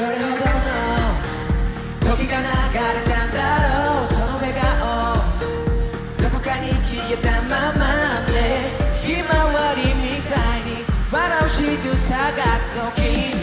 どれほどの時が流れたんだろう。その笑顔どこかに消えたままで。ひまわりみたいに笑う人探すの君